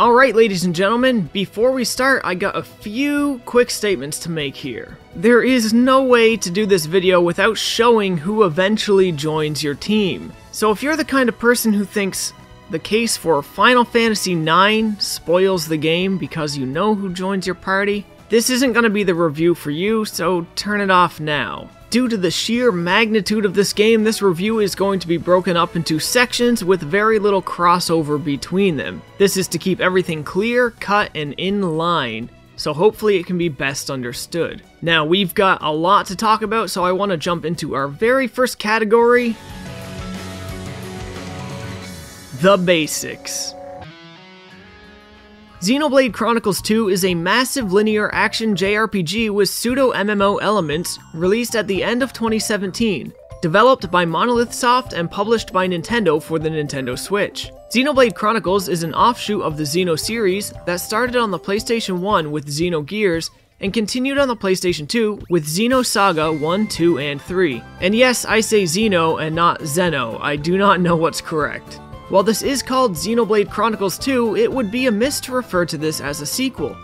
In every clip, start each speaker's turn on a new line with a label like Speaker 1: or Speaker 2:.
Speaker 1: Alright, ladies and gentlemen, before we start, I got a few quick statements to make here. There is no way to do this video without showing who eventually joins your team. So if you're the kind of person who thinks the case for Final Fantasy IX spoils the game because you know who joins your party, this isn't going to be the review for you, so turn it off now. Due to the sheer magnitude of this game, this review is going to be broken up into sections with very little crossover between them. This is to keep everything clear, cut, and in line, so hopefully it can be best understood. Now, we've got a lot to talk about, so I want to jump into our very first category the basics. Xenoblade Chronicles 2 is a massive linear action JRPG with pseudo MMO elements released at the end of 2017, developed by Monolith Soft and published by Nintendo for the Nintendo Switch. Xenoblade Chronicles is an offshoot of the Xeno series that started on the PlayStation 1 with Xenogears and continued on the PlayStation 2 with Xenosaga 1, 2, and 3. And yes, I say Xeno and not Zeno, I do not know what's correct. While this is called Xenoblade Chronicles 2, it would be amiss to refer to this as a sequel.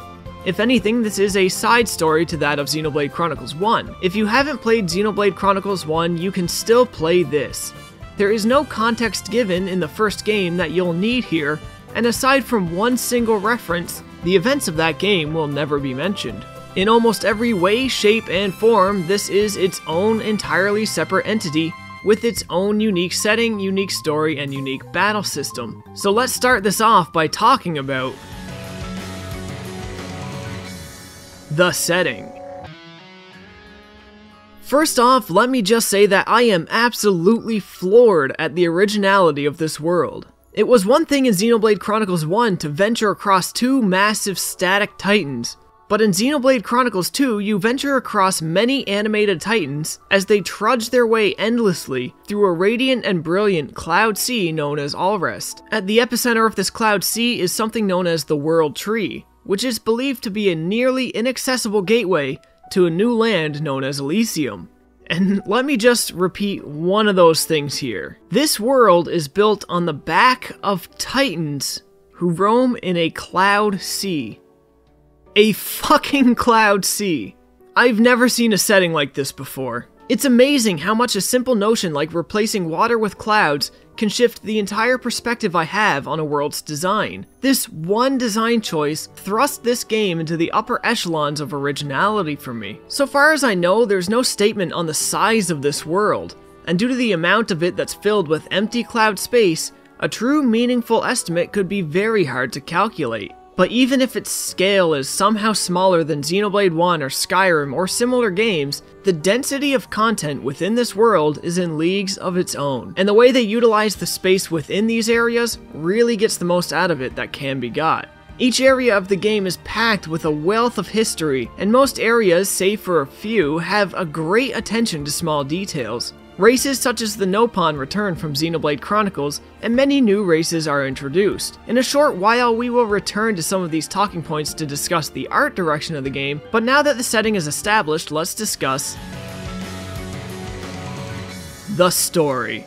Speaker 1: If anything, this is a side story to that of Xenoblade Chronicles 1. If you haven't played Xenoblade Chronicles 1, you can still play this. There is no context given in the first game that you'll need here, and aside from one single reference, the events of that game will never be mentioned. In almost every way, shape, and form, this is its own entirely separate entity with its own unique setting, unique story, and unique battle system. So let's start this off by talking about the setting. First off, let me just say that I am absolutely floored at the originality of this world. It was one thing in Xenoblade Chronicles 1 to venture across two massive static titans, but in Xenoblade Chronicles 2, you venture across many animated titans as they trudge their way endlessly through a radiant and brilliant cloud sea known as Alrest. At the epicenter of this cloud sea is something known as the World Tree, which is believed to be a nearly inaccessible gateway to a new land known as Elysium. And let me just repeat one of those things here. This world is built on the back of titans who roam in a cloud sea a fucking cloud sea. I've never seen a setting like this before. It's amazing how much a simple notion like replacing water with clouds can shift the entire perspective I have on a world's design. This one design choice thrust this game into the upper echelons of originality for me. So far as I know, there's no statement on the size of this world, and due to the amount of it that's filled with empty cloud space, a true meaningful estimate could be very hard to calculate. But even if its scale is somehow smaller than Xenoblade 1 or Skyrim or similar games, the density of content within this world is in leagues of its own. And the way they utilize the space within these areas really gets the most out of it that can be got. Each area of the game is packed with a wealth of history, and most areas, save for a few, have a great attention to small details. Races such as the Nopon return from Xenoblade Chronicles, and many new races are introduced. In a short while, we will return to some of these talking points to discuss the art direction of the game, but now that the setting is established, let's discuss the story.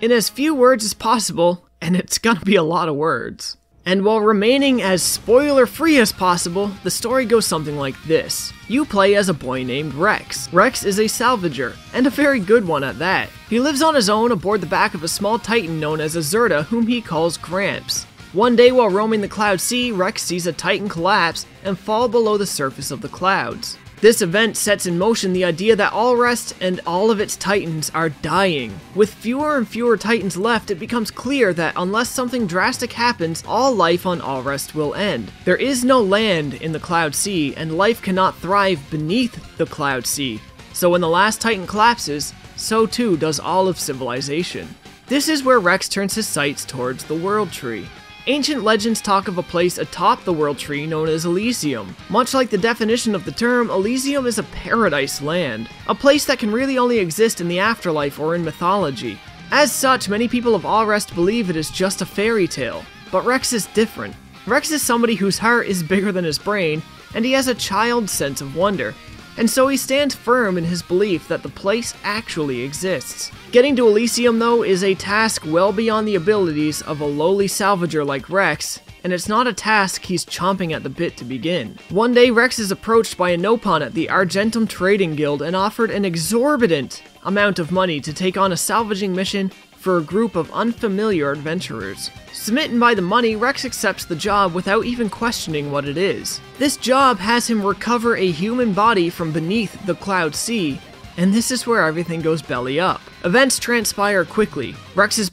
Speaker 1: In as few words as possible, and it's gonna be a lot of words. And while remaining as spoiler free as possible, the story goes something like this. You play as a boy named Rex. Rex is a salvager, and a very good one at that. He lives on his own aboard the back of a small titan known as Azurda, whom he calls Gramps. One day while roaming the Cloud Sea, Rex sees a titan collapse and fall below the surface of the clouds. This event sets in motion the idea that Alrest and all of its titans are dying. With fewer and fewer titans left, it becomes clear that unless something drastic happens, all life on Alrest will end. There is no land in the Cloud Sea, and life cannot thrive beneath the Cloud Sea. So when the last titan collapses, so too does all of civilization. This is where Rex turns his sights towards the World Tree. Ancient legends talk of a place atop the World Tree known as Elysium. Much like the definition of the term, Elysium is a paradise land, a place that can really only exist in the afterlife or in mythology. As such, many people of Alrest believe it is just a fairy tale, but Rex is different. Rex is somebody whose heart is bigger than his brain, and he has a child's sense of wonder. And so he stands firm in his belief that the place actually exists. Getting to Elysium, though, is a task well beyond the abilities of a lowly salvager like Rex, and it's not a task he's chomping at the bit to begin. One day, Rex is approached by a Nopon at the Argentum Trading Guild and offered an exorbitant amount of money to take on a salvaging mission for a group of unfamiliar adventurers. Smitten by the money, Rex accepts the job without even questioning what it is. This job has him recover a human body from beneath the Cloud Sea, and this is where everything goes belly up. Events transpire quickly. Rex is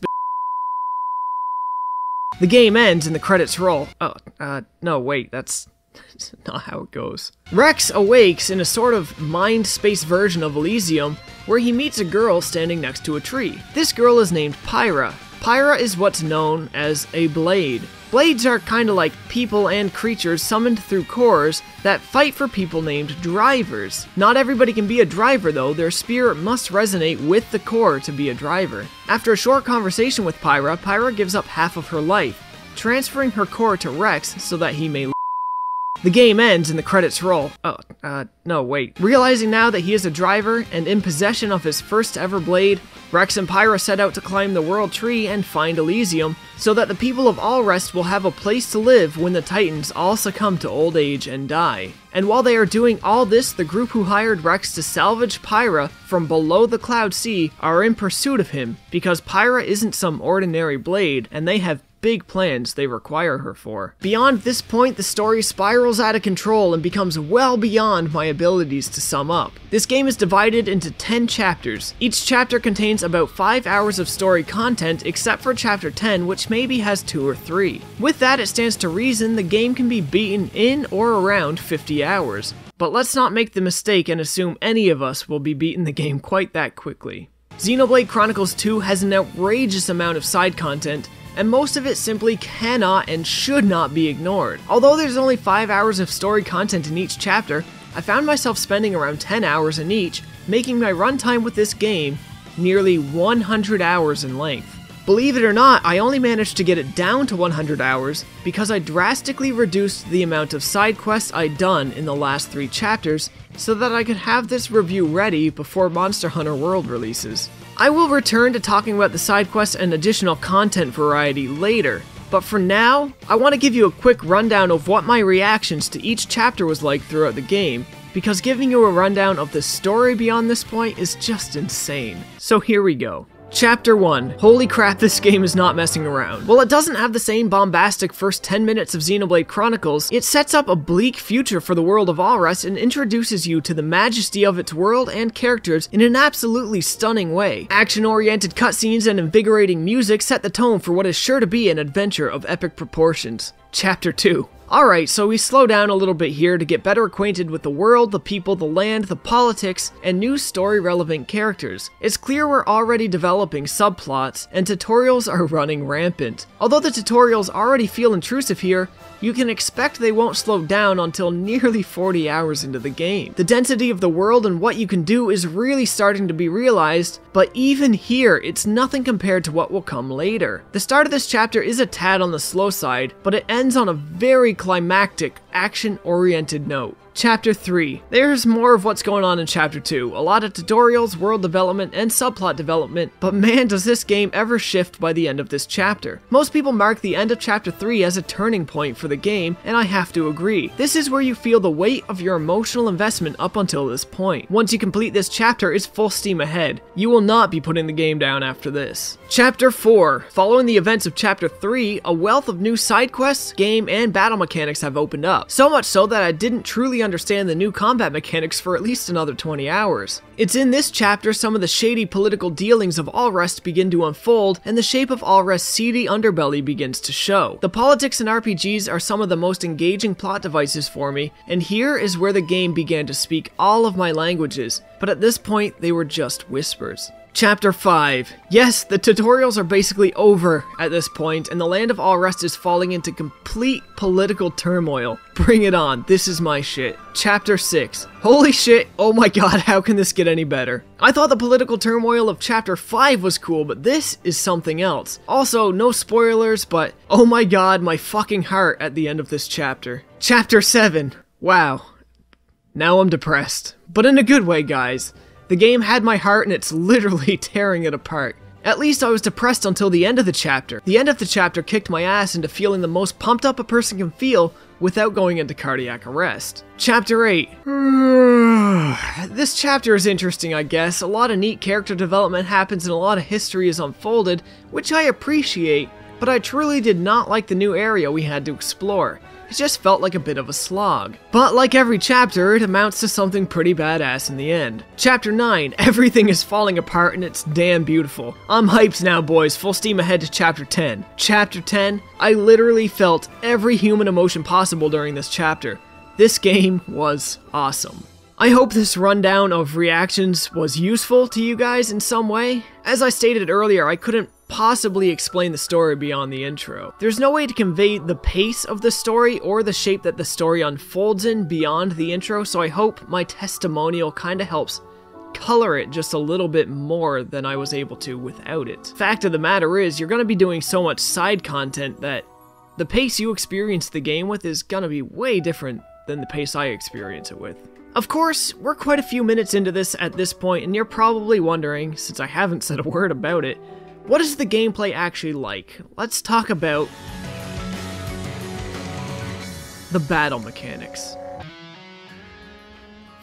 Speaker 1: the game ends and the credits roll. Oh, uh, no, wait, that's not how it goes. Rex awakes in a sort of mind space version of Elysium where he meets a girl standing next to a tree. This girl is named Pyra. Pyra is what's known as a blade. Blades are kinda like people and creatures summoned through cores that fight for people named drivers. Not everybody can be a driver though, their spirit must resonate with the core to be a driver. After a short conversation with Pyra, Pyra gives up half of her life, transferring her core to Rex so that he may the game ends and the credits roll. Oh, uh, no, wait. Realizing now that he is a driver and in possession of his first ever blade, Rex and Pyra set out to climb the World Tree and find Elysium, so that the people of Alrest will have a place to live when the Titans all succumb to old age and die. And while they are doing all this, the group who hired Rex to salvage Pyra from below the Cloud Sea are in pursuit of him, because Pyra isn't some ordinary blade, and they have big plans they require her for. Beyond this point, the story spirals out of control and becomes well beyond my abilities to sum up. This game is divided into 10 chapters. Each chapter contains about 5 hours of story content except for chapter 10 which maybe has 2 or 3. With that it stands to reason the game can be beaten in or around 50 hours. But let's not make the mistake and assume any of us will be beating the game quite that quickly. Xenoblade Chronicles 2 has an outrageous amount of side content, and most of it simply cannot and should not be ignored. Although there's only 5 hours of story content in each chapter, I found myself spending around 10 hours in each, making my runtime with this game nearly 100 hours in length. Believe it or not, I only managed to get it down to 100 hours because I drastically reduced the amount of side quests I'd done in the last three chapters so that I could have this review ready before Monster Hunter World releases. I will return to talking about the side quests and additional content variety later, but for now, I want to give you a quick rundown of what my reactions to each chapter was like throughout the game, because giving you a rundown of the story beyond this point is just insane. So here we go. Chapter 1. Holy crap, this game is not messing around. While it doesn't have the same bombastic first 10 minutes of Xenoblade Chronicles, it sets up a bleak future for the world of Alrest and introduces you to the majesty of its world and characters in an absolutely stunning way. Action-oriented cutscenes and invigorating music set the tone for what is sure to be an adventure of epic proportions. Chapter 2. Alright, so we slow down a little bit here to get better acquainted with the world, the people, the land, the politics, and new story relevant characters. It's clear we're already developing subplots, and tutorials are running rampant. Although the tutorials already feel intrusive here, you can expect they won't slow down until nearly 40 hours into the game. The density of the world and what you can do is really starting to be realized, but even here, it's nothing compared to what will come later. The start of this chapter is a tad on the slow side, but it ends on a very climactic, action-oriented note. Chapter 3. There's more of what's going on in Chapter 2. A lot of tutorials, world development, and subplot development, but man does this game ever shift by the end of this chapter. Most people mark the end of Chapter 3 as a turning point for the game, and I have to agree. This is where you feel the weight of your emotional investment up until this point. Once you complete this chapter, it's full steam ahead. You will not be putting the game down after this. Chapter 4. Following the events of Chapter 3, a wealth of new side quests, game, and battle mechanics have opened up. So much so that I didn't truly understand the new combat mechanics for at least another 20 hours. It's in this chapter some of the shady political dealings of Alrest begin to unfold, and the shape of Alrest's seedy underbelly begins to show. The politics in RPGs are some of the most engaging plot devices for me, and here is where the game began to speak all of my languages, but at this point they were just whispers. Chapter 5. Yes, the tutorials are basically over at this point, and the land of Alrest is falling into complete political turmoil. Bring it on, this is my shit. Chapter 6. Holy shit, oh my god, how can this get any better? I thought the political turmoil of Chapter 5 was cool, but this is something else. Also, no spoilers, but oh my god, my fucking heart at the end of this chapter. Chapter 7. Wow. Now I'm depressed. But in a good way, guys. The game had my heart and it's literally tearing it apart. At least I was depressed until the end of the chapter. The end of the chapter kicked my ass into feeling the most pumped up a person can feel without going into cardiac arrest. Chapter 8. this chapter is interesting, I guess. A lot of neat character development happens and a lot of history is unfolded, which I appreciate, but I truly did not like the new area we had to explore. It just felt like a bit of a slog. But like every chapter, it amounts to something pretty badass in the end. Chapter 9, everything is falling apart and it's damn beautiful. I'm hyped now, boys, full steam ahead to Chapter 10. Chapter 10, I literally felt every human emotion possible during this chapter. This game was awesome. I hope this rundown of reactions was useful to you guys in some way. As I stated earlier, I couldn't possibly explain the story beyond the intro. There's no way to convey the pace of the story or the shape that the story unfolds in beyond the intro, so I hope my testimonial kinda helps color it just a little bit more than I was able to without it. Fact of the matter is, you're gonna be doing so much side content that the pace you experience the game with is gonna be way different than the pace I experience it with. Of course, we're quite a few minutes into this at this point, and you're probably wondering, since I haven't said a word about it, what is the gameplay actually like? Let's talk about the battle mechanics.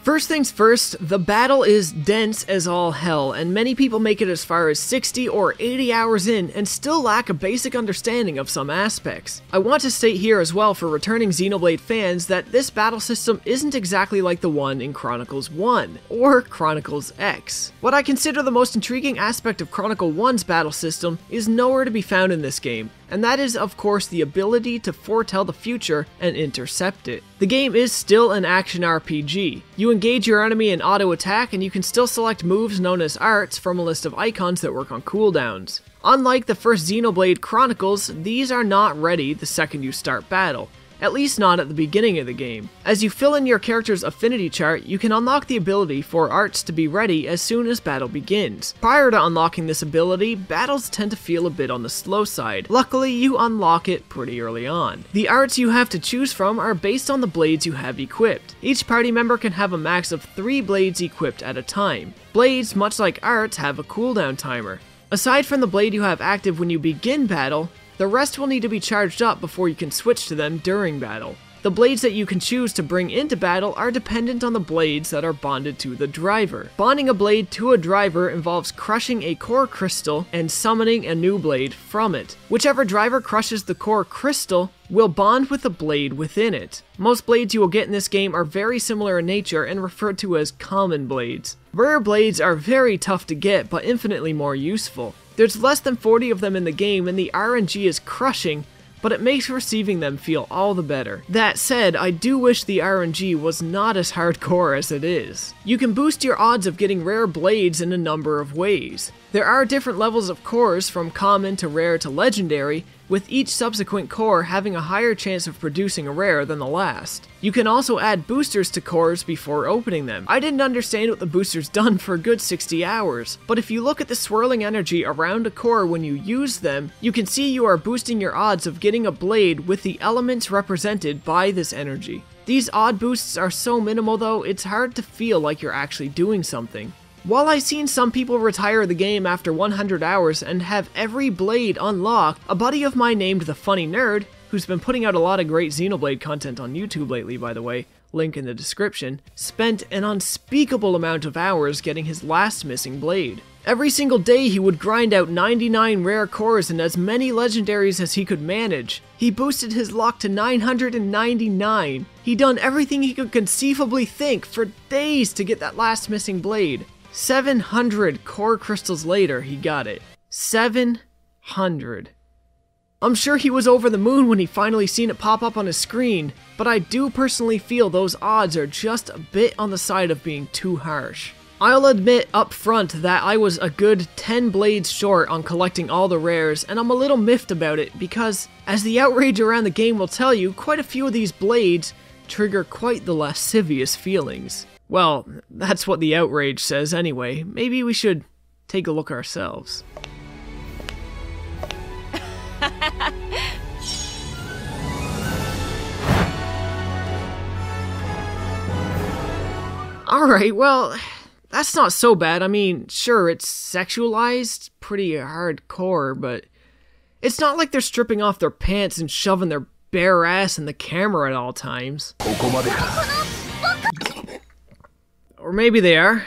Speaker 1: First things first, the battle is dense as all hell, and many people make it as far as 60 or 80 hours in and still lack a basic understanding of some aspects. I want to state here as well for returning Xenoblade fans that this battle system isn't exactly like the one in Chronicles 1, or Chronicles X. What I consider the most intriguing aspect of Chronicle 1's battle system is nowhere to be found in this game, and that is of course the ability to foretell the future and intercept it. The game is still an action RPG. You engage your enemy in auto attack and you can still select moves known as arts from a list of icons that work on cooldowns. Unlike the first Xenoblade Chronicles, these are not ready the second you start battle at least not at the beginning of the game. As you fill in your character's affinity chart, you can unlock the ability for arts to be ready as soon as battle begins. Prior to unlocking this ability, battles tend to feel a bit on the slow side. Luckily, you unlock it pretty early on. The arts you have to choose from are based on the blades you have equipped. Each party member can have a max of 3 blades equipped at a time. Blades, much like arts, have a cooldown timer. Aside from the blade you have active when you begin battle, the rest will need to be charged up before you can switch to them during battle. The blades that you can choose to bring into battle are dependent on the blades that are bonded to the driver. Bonding a blade to a driver involves crushing a core crystal and summoning a new blade from it. Whichever driver crushes the core crystal will bond with the blade within it. Most blades you will get in this game are very similar in nature and referred to as common blades. Rare blades are very tough to get but infinitely more useful. There's less than 40 of them in the game and the RNG is crushing, but it makes receiving them feel all the better. That said, I do wish the RNG was not as hardcore as it is. You can boost your odds of getting rare blades in a number of ways. There are different levels of cores from common to rare to legendary, with each subsequent core having a higher chance of producing a rare than the last. You can also add boosters to cores before opening them. I didn't understand what the boosters done for a good 60 hours, but if you look at the swirling energy around a core when you use them, you can see you are boosting your odds of getting a blade with the elements represented by this energy. These odd boosts are so minimal though, it's hard to feel like you're actually doing something. While I've seen some people retire the game after 100 hours and have every blade unlocked, a buddy of mine named The Funny Nerd, who's been putting out a lot of great Xenoblade content on YouTube lately by the way, link in the description, spent an unspeakable amount of hours getting his last missing blade. Every single day he would grind out 99 rare cores and as many legendaries as he could manage. He boosted his luck to 999. He done everything he could conceivably think for days to get that last missing blade. 700 core crystals later, he got it. 700. I'm sure he was over the moon when he finally seen it pop up on his screen, but I do personally feel those odds are just a bit on the side of being too harsh. I'll admit up front that I was a good 10 blades short on collecting all the rares, and I'm a little miffed about it because, as the outrage around the game will tell you, quite a few of these blades trigger quite the lascivious feelings. Well, that's what the outrage says anyway. Maybe we should take a look ourselves. Alright, well, that's not so bad. I mean, sure, it's sexualized, pretty hardcore, but it's not like they're stripping off their pants and shoving their bare ass in the camera at all times. Or maybe they are.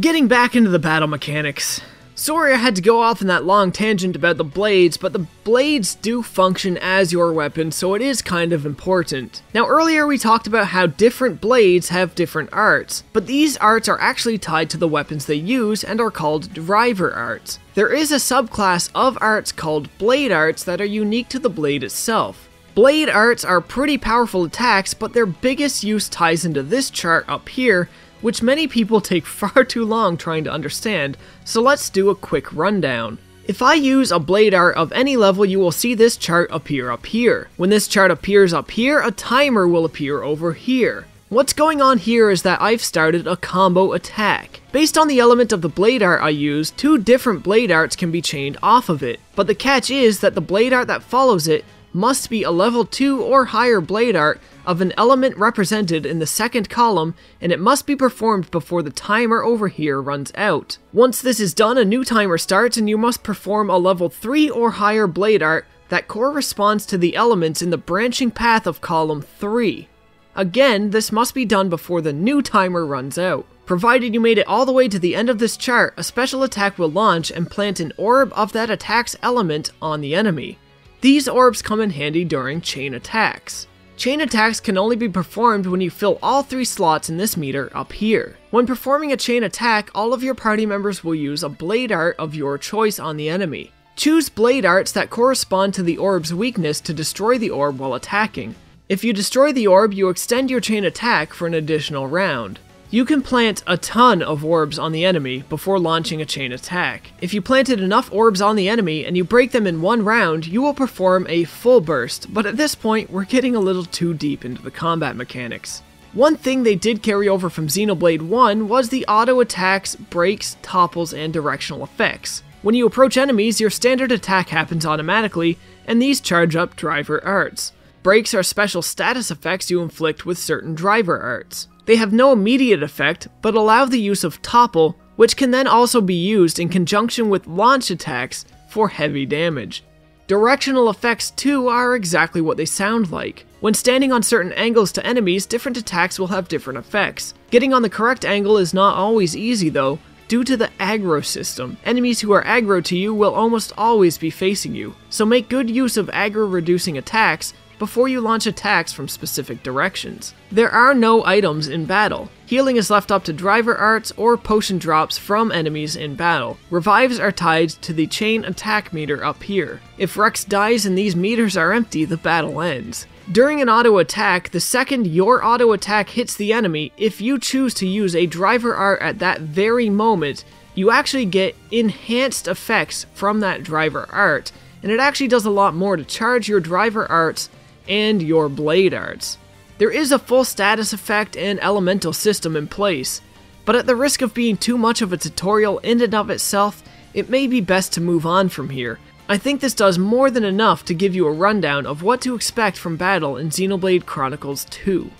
Speaker 1: Getting back into the battle mechanics. Sorry I had to go off in that long tangent about the blades, but the blades do function as your weapon, so it is kind of important. Now earlier we talked about how different blades have different arts, but these arts are actually tied to the weapons they use and are called driver arts. There is a subclass of arts called blade arts that are unique to the blade itself. Blade arts are pretty powerful attacks, but their biggest use ties into this chart up here, which many people take far too long trying to understand, so let's do a quick rundown. If I use a blade art of any level, you will see this chart appear up here. When this chart appears up here, a timer will appear over here. What's going on here is that I've started a combo attack. Based on the element of the blade art I use, two different blade arts can be chained off of it. But the catch is that the blade art that follows it must be a level 2 or higher blade art of an element represented in the second column, and it must be performed before the timer over here runs out. Once this is done, a new timer starts and you must perform a level 3 or higher blade art that corresponds to the elements in the branching path of column 3. Again, this must be done before the new timer runs out. Provided you made it all the way to the end of this chart, a special attack will launch and plant an orb of that attack's element on the enemy. These orbs come in handy during chain attacks. Chain attacks can only be performed when you fill all three slots in this meter up here. When performing a chain attack, all of your party members will use a blade art of your choice on the enemy. Choose blade arts that correspond to the orb's weakness to destroy the orb while attacking. If you destroy the orb, you extend your chain attack for an additional round. You can plant a ton of orbs on the enemy before launching a chain attack. If you planted enough orbs on the enemy and you break them in one round, you will perform a full burst, but at this point, we're getting a little too deep into the combat mechanics. One thing they did carry over from Xenoblade 1 was the auto attacks, breaks, topples, and directional effects. When you approach enemies, your standard attack happens automatically, and these charge up driver arts. Breaks are special status effects you inflict with certain driver arts. They have no immediate effect, but allow the use of Topple, which can then also be used in conjunction with launch attacks for heavy damage. Directional effects too are exactly what they sound like. When standing on certain angles to enemies, different attacks will have different effects. Getting on the correct angle is not always easy though, due to the aggro system. Enemies who are aggro to you will almost always be facing you, so make good use of aggro reducing attacks before you launch attacks from specific directions. There are no items in battle. Healing is left up to driver arts or potion drops from enemies in battle. Revives are tied to the chain attack meter up here. If Rex dies and these meters are empty, the battle ends. During an auto attack, the second your auto attack hits the enemy, if you choose to use a driver art at that very moment, you actually get enhanced effects from that driver art, and it actually does a lot more to charge your driver arts and your blade arts. There is a full status effect and elemental system in place, but at the risk of being too much of a tutorial in and of itself, it may be best to move on from here. I think this does more than enough to give you a rundown of what to expect from battle in Xenoblade Chronicles 2.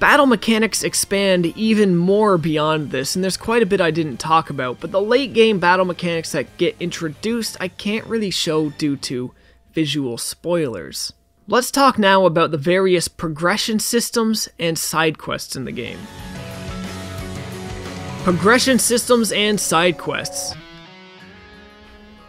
Speaker 1: Battle mechanics expand even more beyond this, and there's quite a bit I didn't talk about, but the late game battle mechanics that get introduced I can't really show due to visual spoilers. Let's talk now about the various progression systems and side quests in the game. Progression systems and side quests.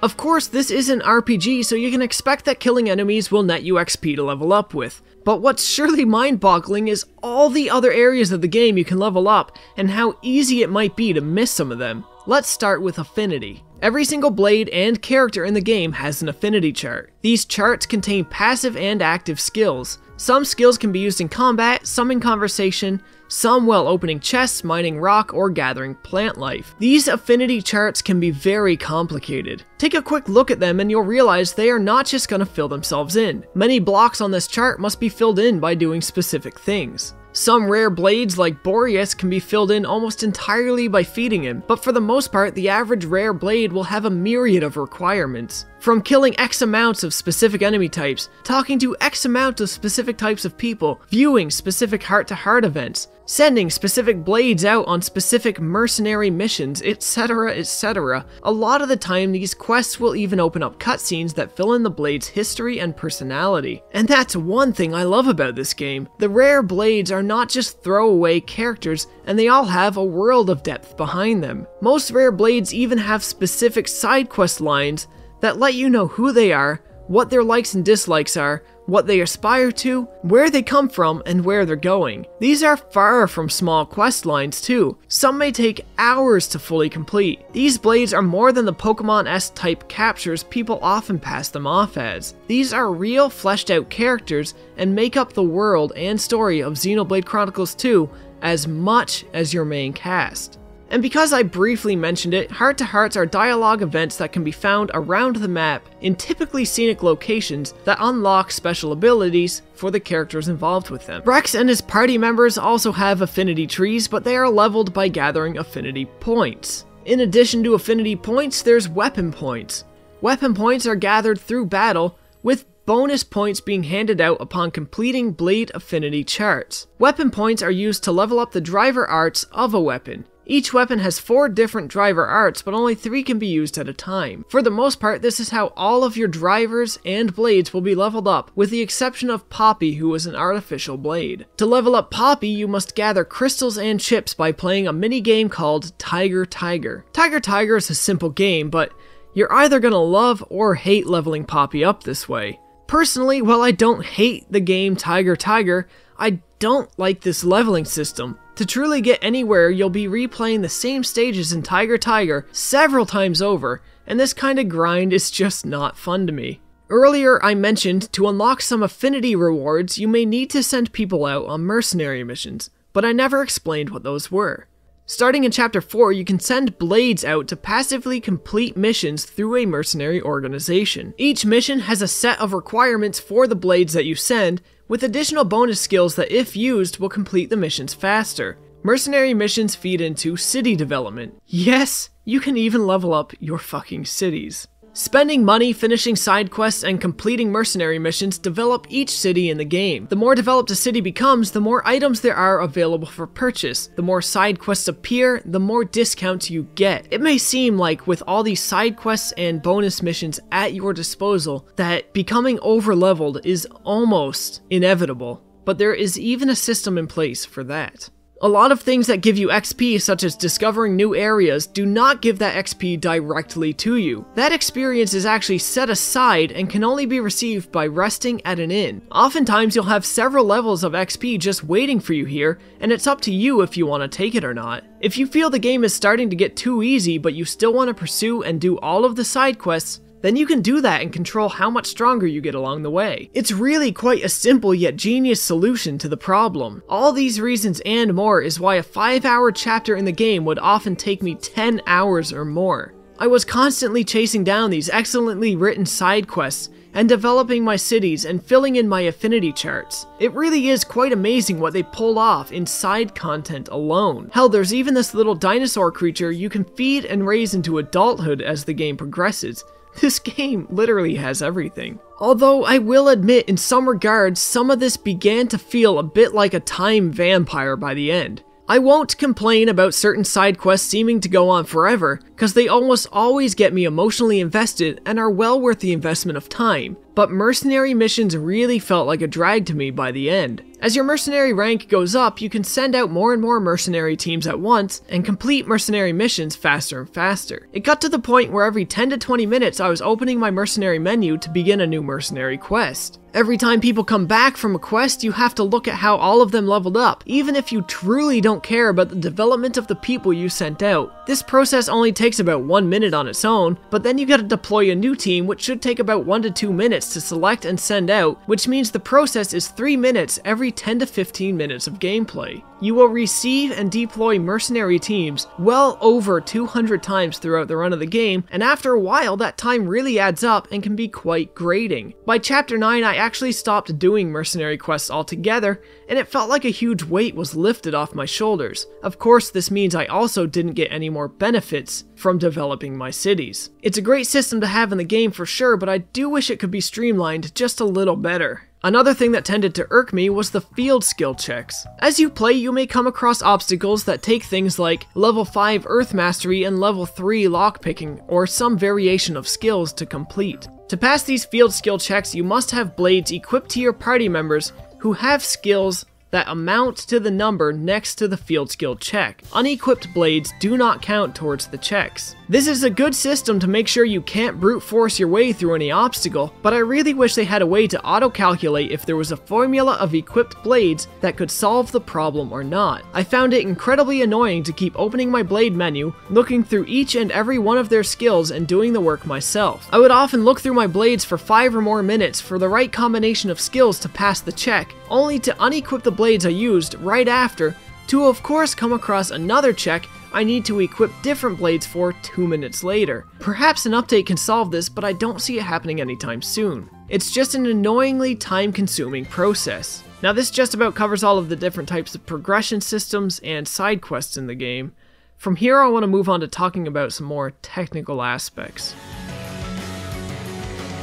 Speaker 1: Of course, this is an RPG, so you can expect that killing enemies will net you XP to level up with. But what's surely mind-boggling is all the other areas of the game you can level up, and how easy it might be to miss some of them. Let's start with Affinity. Every single blade and character in the game has an affinity chart. These charts contain passive and active skills. Some skills can be used in combat, some in conversation, some while opening chests, mining rock, or gathering plant life. These affinity charts can be very complicated. Take a quick look at them and you'll realize they are not just going to fill themselves in. Many blocks on this chart must be filled in by doing specific things. Some rare blades like Boreas can be filled in almost entirely by feeding him, but for the most part the average rare blade will have a myriad of requirements. From killing X amounts of specific enemy types, talking to X amount of specific types of people, viewing specific heart to heart events, sending specific blades out on specific mercenary missions, etc., etc. A lot of the time, these quests will even open up cutscenes that fill in the blade's history and personality. And that's one thing I love about this game. The rare blades are not just throwaway characters, and they all have a world of depth behind them. Most rare blades even have specific side quest lines that let you know who they are, what their likes and dislikes are, what they aspire to, where they come from, and where they're going. These are far from small quest lines too. Some may take hours to fully complete. These blades are more than the Pokemon S type captures people often pass them off as. These are real fleshed out characters and make up the world and story of Xenoblade Chronicles 2 as much as your main cast. And because I briefly mentioned it, Heart to Hearts are dialogue events that can be found around the map in typically scenic locations that unlock special abilities for the characters involved with them. Rex and his party members also have affinity trees, but they are leveled by gathering affinity points. In addition to affinity points, there's weapon points. Weapon points are gathered through battle, with bonus points being handed out upon completing blade affinity charts. Weapon points are used to level up the driver arts of a weapon. Each weapon has four different driver arts, but only three can be used at a time. For the most part, this is how all of your drivers and blades will be leveled up, with the exception of Poppi, who is an artificial blade. To level up Poppi, you must gather crystals and chips by playing a mini game called Tiger Tiger. Tiger Tiger is a simple game, but you're either gonna love or hate leveling Poppi up this way. Personally, while I don't hate the game Tiger Tiger, I don't like this leveling system. To truly get anywhere, you'll be replaying the same stages in Tiger Tiger several times over, and this kind of grind is just not fun to me. Earlier, I mentioned to unlock some affinity rewards, you may need to send people out on mercenary missions, but I never explained what those were. Starting in Chapter 4, you can send Blades out to passively complete missions through a mercenary organization. Each mission has a set of requirements for the Blades that you send, with additional bonus skills that, if used, will complete the missions faster. Mercenary missions feed into city development. Yes, you can even level up your fucking cities. Spending money, finishing side quests, and completing mercenary missions develop each city in the game. The more developed a city becomes, the more items there are available for purchase. The more side quests appear, the more discounts you get. It may seem like with all these side quests and bonus missions at your disposal that becoming overleveled is almost inevitable, but there is even a system in place for that. A lot of things that give you XP, such as discovering new areas, do not give that XP directly to you. That experience is actually set aside and can only be received by resting at an inn. Oftentimes, you'll have several levels of XP just waiting for you here, and it's up to you if you want to take it or not. If you feel the game is starting to get too easy, but you still want to pursue and do all of the side quests, then you can do that and control how much stronger you get along the way. It's really quite a simple yet genius solution to the problem. All these reasons and more is why a 5 hour chapter in the game would often take me 10 hours or more. I was constantly chasing down these excellently written side quests and developing my cities and filling in my affinity charts. It really is quite amazing what they pull off in side content alone. Hell, there's even this little dinosaur creature you can feed and raise into adulthood as the game progresses, this game literally has everything. Although I will admit, in some regards, some of this began to feel a bit like a time vampire by the end. I won't complain about certain side quests seeming to go on forever, because they almost always get me emotionally invested and are well worth the investment of time, but mercenary missions really felt like a drag to me by the end. As your mercenary rank goes up, you can send out more and more mercenary teams at once and complete mercenary missions faster and faster. It got to the point where every 10 to 20 minutes I was opening my mercenary menu to begin a new mercenary quest. Every time people come back from a quest, you have to look at how all of them leveled up, even if you truly don't care about the development of the people you sent out. This process only takes about one minute on its own, but then you gotta deploy a new team which should take about one to two minutes to select and send out, which means the process is three minutes every 10 to 15 minutes of gameplay. You will receive and deploy mercenary teams well over 200 times throughout the run of the game, and after a while that time really adds up and can be quite grating. By chapter 9 I actually stopped doing mercenary quests altogether, and it felt like a huge weight was lifted off my shoulders. Of course this means I also didn't get any more benefits from developing my cities. It's a great system to have in the game for sure, but I do wish it could be streamlined just a little better. Another thing that tended to irk me was the field skill checks. As you play, you may come across obstacles that take things like level 5 Earth Mastery and level 3 Lockpicking, or some variation of skills to complete. To pass these field skill checks, you must have blades equipped to your party members who have skills that amount to the number next to the field skill check. Unequipped blades do not count towards the checks. This is a good system to make sure you can't brute force your way through any obstacle, but I really wish they had a way to auto-calculate if there was a formula of equipped blades that could solve the problem or not. I found it incredibly annoying to keep opening my blade menu, looking through each and every one of their skills and doing the work myself. I would often look through my blades for 5 or more minutes for the right combination of skills to pass the check, only to unequip the blades I used right after to of course come across another check I need to equip different blades for 2 minutes later. Perhaps an update can solve this, but I don't see it happening anytime soon. It's just an annoyingly time consuming process. Now this just about covers all of the different types of progression systems and side quests in the game. From here I want to move on to talking about some more technical aspects.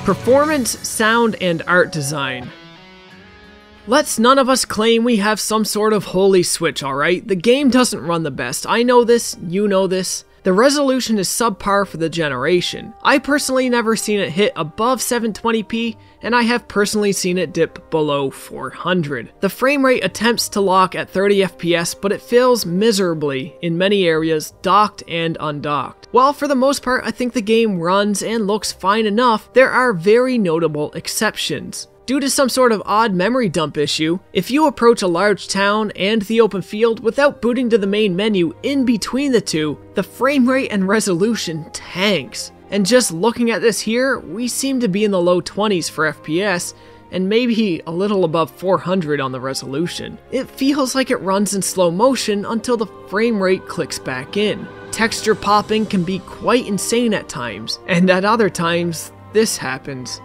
Speaker 1: Performance, sound, and art design. Let's none of us claim we have some sort of holy switch, alright? The game doesn't run the best. I know this, you know this. The resolution is subpar for the generation. I personally never seen it hit above 720p, and I have personally seen it dip below 400. The frame rate attempts to lock at 30 FPS, but it fails miserably in many areas, docked and undocked. While for the most part I think the game runs and looks fine enough, there are very notable exceptions. Due to some sort of odd memory dump issue, if you approach a large town and the open field without booting to the main menu in between the two, the frame rate and resolution tanks. And just looking at this here, we seem to be in the low 20s for FPS, and maybe a little above 400 on the resolution. It feels like it runs in slow motion until the frame rate clicks back in. Texture popping can be quite insane at times, and at other times, this happens.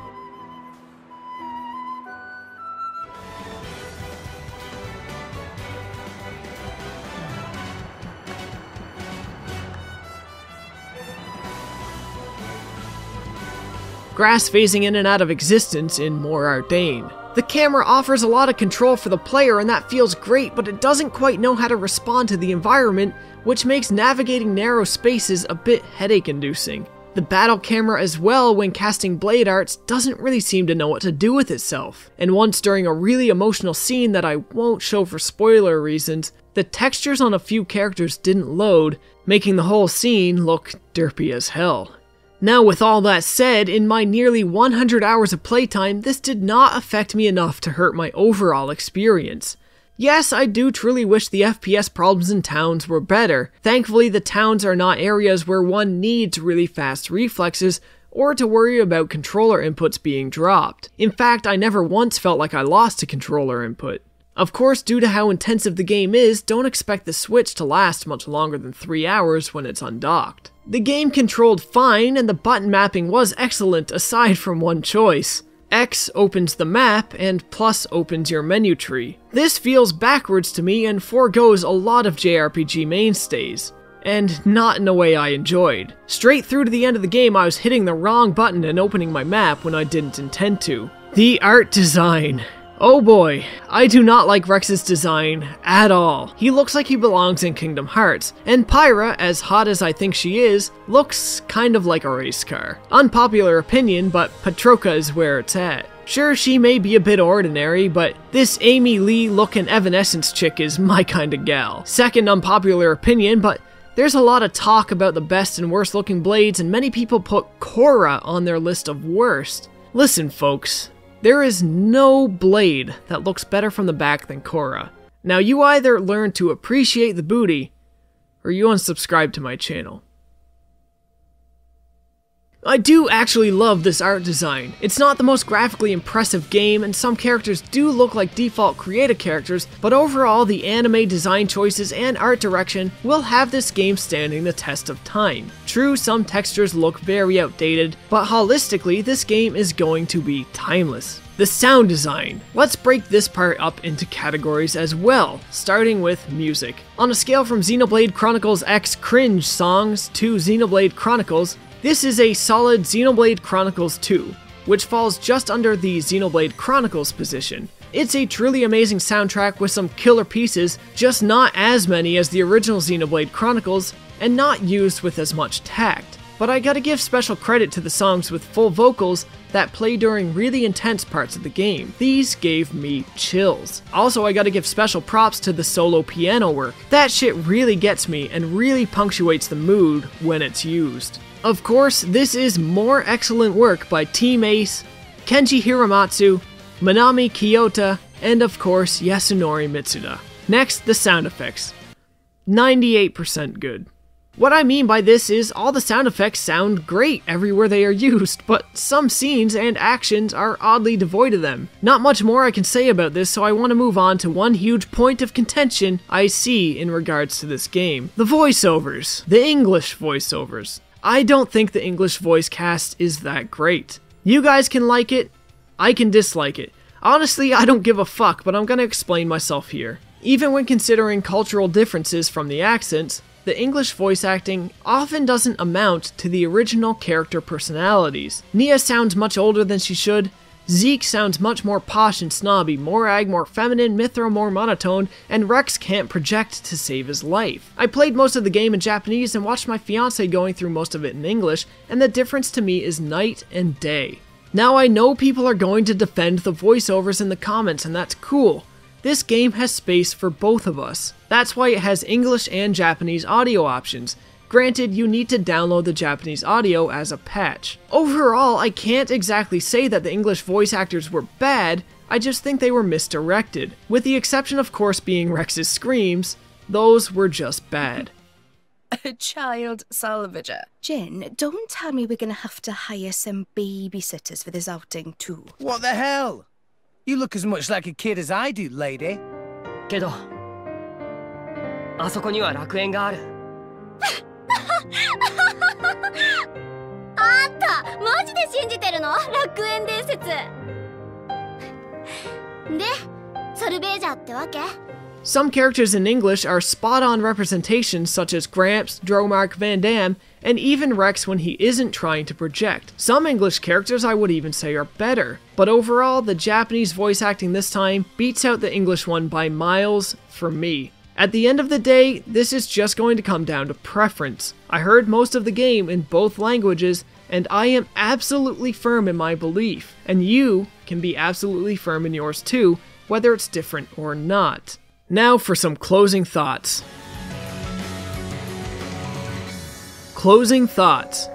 Speaker 1: Grass phasing in and out of existence in Mor Ardain. The camera offers a lot of control for the player and that feels great, but it doesn't quite know how to respond to the environment, which makes navigating narrow spaces a bit headache inducing. The battle camera as well, when casting blade arts, doesn't really seem to know what to do with itself. And once during a really emotional scene that I won't show for spoiler reasons, the textures on a few characters didn't load, making the whole scene look derpy as hell. Now, with all that said, in my nearly 100 hours of playtime, this did not affect me enough to hurt my overall experience. Yes, I do truly wish the FPS problems in towns were better. Thankfully, the towns are not areas where one needs really fast reflexes or to worry about controller inputs being dropped. In fact, I never once felt like I lost a controller input. Of course, due to how intensive the game is, don't expect the Switch to last much longer than 3 hours when it's undocked. The game controlled fine and the button mapping was excellent aside from one choice. X opens the map and plus opens your menu tree. This feels backwards to me and foregoes a lot of JRPG mainstays. And not in a way I enjoyed. Straight through to the end of the game I was hitting the wrong button and opening my map when I didn't intend to. The art design. Oh boy, I do not like Rex's design at all. He looks like he belongs in Kingdom Hearts, and Pyra, as hot as I think she is, looks kind of like a race car. Unpopular opinion, but Patroka is where it's at. Sure, she may be a bit ordinary, but this Amy Lee looking Evanescence chick is my kind of gal. Second unpopular opinion, but there's a lot of talk about the best and worst looking blades, and many people put Kora on their list of worst. Listen, folks, there is no blade that looks better from the back than Kora. Now you either learn to appreciate the booty, or you unsubscribe to my channel. I do actually love this art design. It's not the most graphically impressive game, and some characters do look like default creative characters, but overall the anime design choices and art direction will have this game standing the test of time. True, some textures look very outdated, but holistically this game is going to be timeless. The sound design. Let's break this part up into categories as well, starting with music. On a scale from Xenoblade Chronicles X cringe songs to Xenoblade Chronicles, this is a solid Xenoblade Chronicles 2, which falls just under the Xenoblade Chronicles position. It's a truly amazing soundtrack with some killer pieces, just not as many as the original Xenoblade Chronicles, and not used with as much tact. But I gotta give special credit to the songs with full vocals that play during really intense parts of the game. These gave me chills. Also, I gotta give special props to the solo piano work. That shit really gets me and really punctuates the mood when it's used. Of course, this is more excellent work by Team Ace, Kenji Hiramatsu, Manami Kiyota, and of course Yasunori Mitsuda. Next, the sound effects. 98% good. What I mean by this is all the sound effects sound great everywhere they are used, but some scenes and actions are oddly devoid of them. Not much more I can say about this, so I want to move on to one huge point of contention I see in regards to this game. The voiceovers. The English voiceovers. I don't think the English voice cast is that great. You guys can like it, I can dislike it. Honestly, I don't give a fuck, but I'm gonna explain myself here. Even when considering cultural differences from the accents, the English voice acting often doesn't amount to the original character personalities. Nia sounds much older than she should, Zeke sounds much more posh and snobby, Morag more feminine, Mythra more monotone, and Rex can't project to save his life. I played most of the game in Japanese and watched my fiance going through most of it in English, and the difference to me is night and day. Now I know people are going to defend the voiceovers in the comments, and that's cool. This game has space for both of us. That's why it has English and Japanese audio options, Granted, you need to download the Japanese audio as a patch. Overall, I can't exactly say that the English voice actors were bad, I just think they were misdirected. With the exception, of course, being Rex's screams, those were just bad.
Speaker 2: A child salvager. Jin, don't tell me we're going to have to hire some babysitters for this outing too.
Speaker 3: What the hell? You look as much like a kid as I do, lady.
Speaker 4: けど、あそこには楽園がある。
Speaker 5: あんたマジで信じてるの楽園伝説でソルベージャーってわけ
Speaker 1: Some characters in English are spot on representations such as Gramps, Dromarch, Van Dam, and even Rex when he isn't trying to project. Some English characters I would even say are better, but overall, the Japanese voice acting this time beats out the English one by miles for me. At the end of the day, this is just going to come down to preference. I heard most of the game in both languages, and I am absolutely firm in my belief, and you can be absolutely firm in yours too, whether it's different or not. Now for some closing thoughts. Closing thoughts.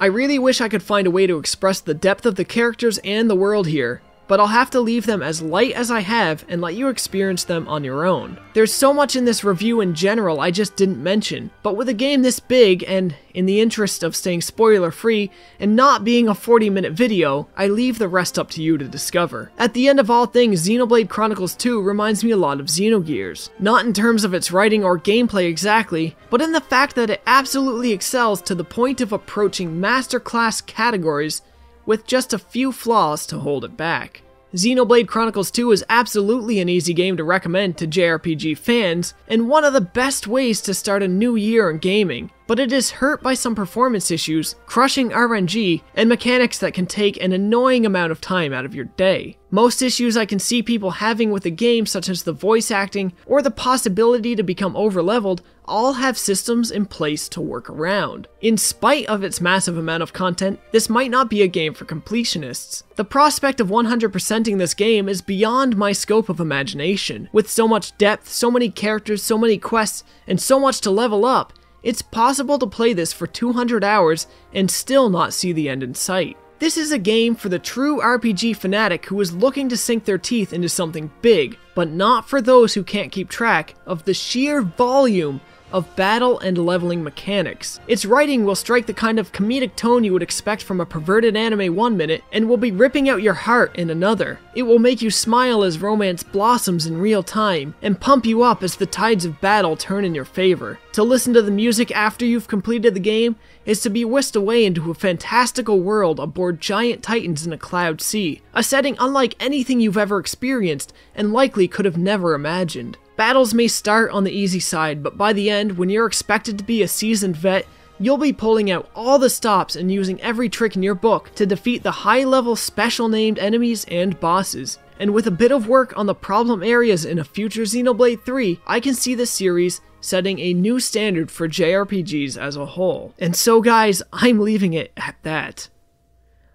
Speaker 1: I really wish I could find a way to express the depth of the characters and the world here, but I'll have to leave them as light as I have and let you experience them on your own. There's so much in this review in general I just didn't mention, but with a game this big, and in the interest of staying spoiler free and not being a 40 minute video, I leave the rest up to you to discover. At the end of all things, Xenoblade Chronicles 2 reminds me a lot of Xenogears. Not in terms of its writing or gameplay exactly, but in the fact that it absolutely excels to the point of approaching masterclass categories with just a few flaws to hold it back. Xenoblade Chronicles 2 is absolutely an easy game to recommend to JRPG fans, and one of the best ways to start a new year in gaming but it is hurt by some performance issues, crushing RNG, and mechanics that can take an annoying amount of time out of your day. Most issues I can see people having with the game, such as the voice acting or the possibility to become overleveled, all have systems in place to work around. In spite of its massive amount of content, this might not be a game for completionists. The prospect of 100%ing this game is beyond my scope of imagination. With so much depth, so many characters, so many quests, and so much to level up, it's possible to play this for 200 hours and still not see the end in sight. This is a game for the true RPG fanatic who is looking to sink their teeth into something big, but not for those who can't keep track of the sheer volume of battle and leveling mechanics. Its writing will strike the kind of comedic tone you would expect from a perverted anime one minute and will be ripping out your heart in another. It will make you smile as romance blossoms in real time and pump you up as the tides of battle turn in your favor. To listen to the music after you've completed the game is to be whisked away into a fantastical world aboard giant titans in a cloud sea, a setting unlike anything you've ever experienced and likely could have never imagined. Battles may start on the easy side, but by the end, when you're expected to be a seasoned vet, you'll be pulling out all the stops and using every trick in your book to defeat the high level special named enemies and bosses. And with a bit of work on the problem areas in a future Xenoblade 3, I can see this series setting a new standard for JRPGs as a whole. And so, guys, I'm leaving it at that.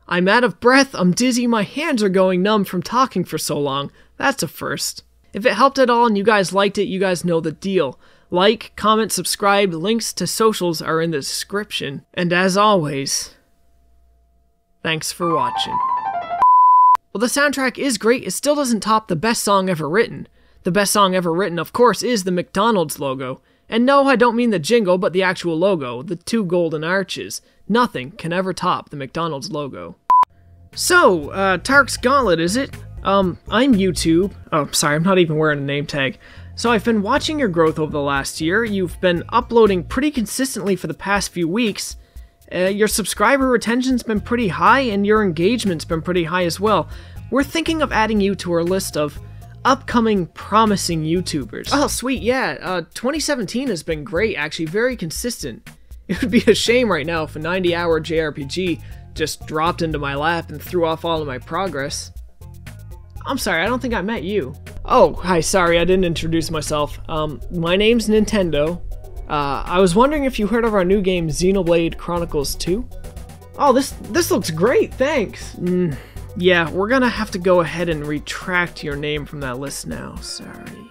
Speaker 1: I'm out of breath, I'm dizzy, my hands are going numb from talking for so long. That's a first. If it helped at all and you guys liked it, you guys know the deal. Like, comment, subscribe, links to socials are in the description. And as always, thanks for watching. Well, the soundtrack is great, it still doesn't top the best song ever written. The best song ever written, of course, is the McDonald's logo. And no, I don't mean the jingle, but the actual logo, the two golden arches. Nothing can ever top the McDonald's logo. So, uh, Tark's Gauntlet, is it? Um, I'm YouTube. Oh, sorry, I'm not even wearing a name tag. So I've been watching your growth over the last year. You've been uploading pretty consistently for the past few weeks. Uh, your subscriber retention's been pretty high, and your engagement's been pretty high as well. We're thinking of adding you to our list of upcoming promising YouTubers. Oh, sweet, yeah. Uh, 2017 has been great, actually, very consistent. It would be a shame right now if a 90 hour JRPG just dropped into my lap and threw off all of my progress. I'm sorry, I don't think I met you. Oh, hi, sorry, I didn't introduce myself. Um, my name's Nintendo. Uh, I was wondering if you heard of our new game, Xenoblade Chronicles 2? Oh, this this looks great, thanks. Mm, yeah, we're gonna have to go ahead and retract your name from that list now, sorry.